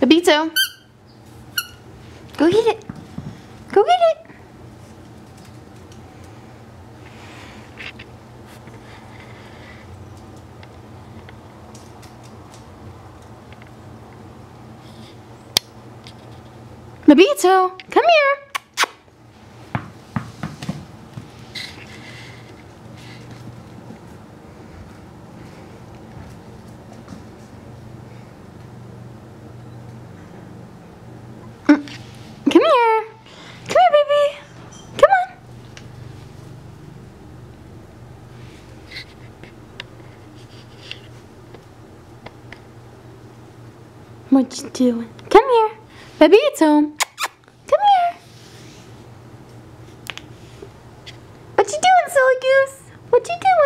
Bebito. Go get it. Go get it. Bebito, come here. What you doing? Come here. Baby, it's home. Come here. What you doing, silly goose? What you doing?